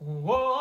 Whoa.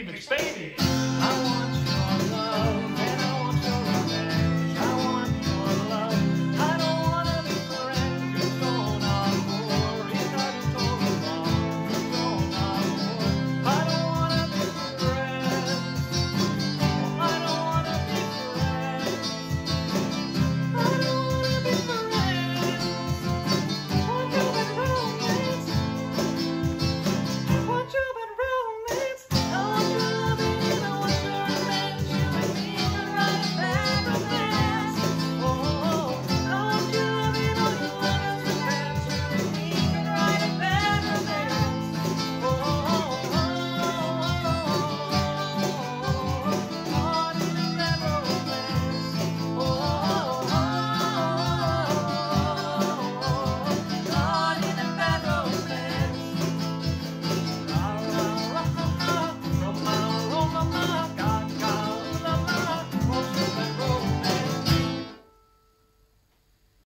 even expand.